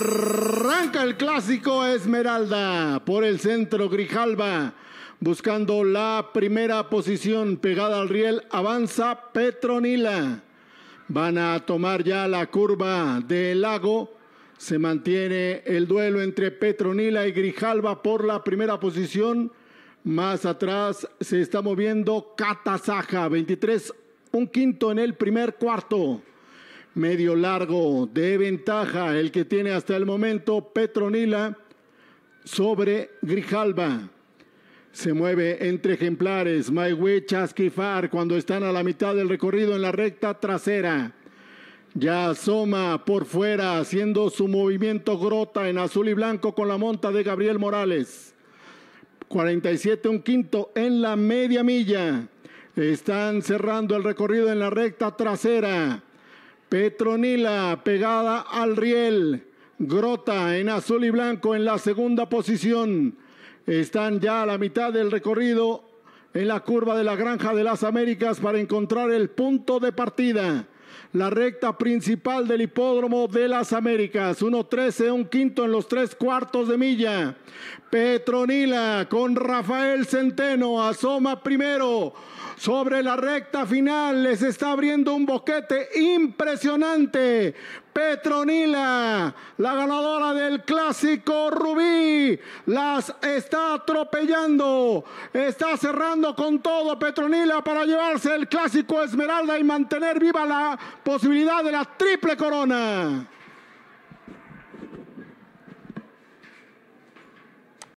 Arranca el clásico Esmeralda por el centro Grijalva. Buscando la primera posición pegada al riel, avanza Petronila. Van a tomar ya la curva del lago. Se mantiene el duelo entre Petronila y Grijalva por la primera posición. Más atrás se está moviendo Catasaja, 23, un quinto en el primer cuarto. Medio largo de ventaja el que tiene hasta el momento Petronila sobre Grijalva. Se mueve entre ejemplares Maigüe Chasquifar cuando están a la mitad del recorrido en la recta trasera. Ya asoma por fuera haciendo su movimiento grota en azul y blanco con la monta de Gabriel Morales. 47 un quinto en la media milla. Están cerrando el recorrido en la recta trasera. Petronila pegada al riel. Grota en azul y blanco en la segunda posición. Están ya a la mitad del recorrido en la curva de la Granja de las Américas para encontrar el punto de partida. La recta principal del hipódromo de las Américas. 1.13, un quinto en los tres cuartos de milla. Petronila con Rafael Centeno asoma primero sobre la recta final. Les está abriendo un boquete impresionante. Petronila, la ganadora del clásico Rubí, las está atropellando. Está cerrando con todo Petronila para llevarse el clásico Esmeralda y mantener viva la posibilidad de la triple corona.